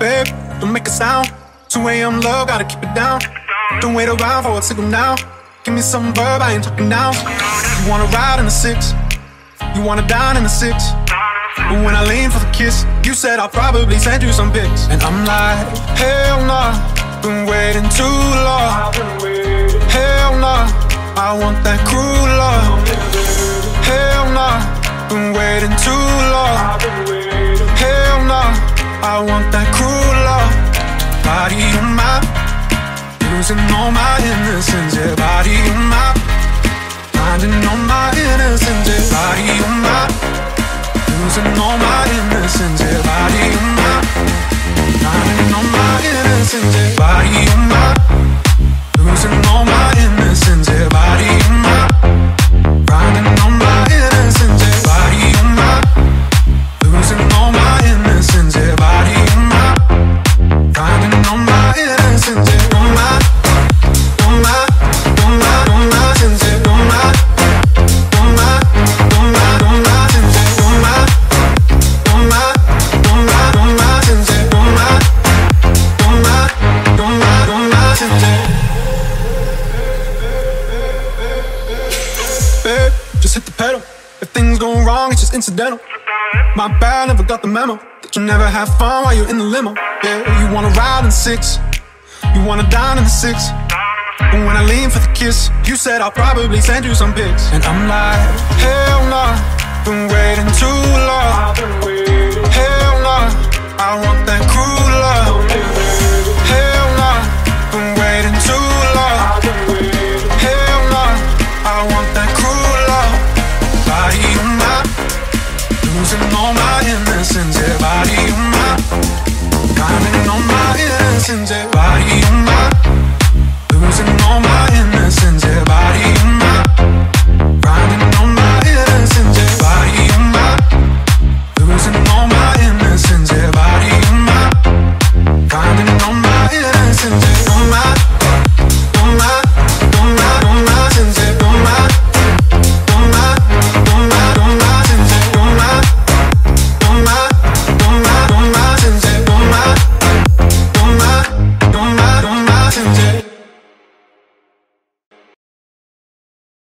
don't make a sound. 2 a.m. love, gotta keep it down. Don't wait around for a signal now. Give me some verb, I ain't talking now. You wanna ride in the six, you wanna dine in the six. But when I lean for the kiss, you said I'll probably send you some pics. And I'm like, hell nah, been waiting too long. Hell nah, I want that cruel love. Hell nah, been waiting too losing all my innocence. Yeah, body on my, finding all my innocence. Just hit the pedal. If things go wrong, it's just incidental. My bad, never got the memo. That you never have fun while you're in the limo. Yeah, you wanna ride in six, you wanna dine in the six. And when I lean for the kiss, you said I'll probably send you some pics. And I'm like, hell nah, been waiting too long. Counting on my innocence, yeah, body on my my innocence, yeah, body on my Losing all my innocence, yeah, body on my my innocence, yeah, body on my Losing all my innocence, yeah, body on my my innocence, yeah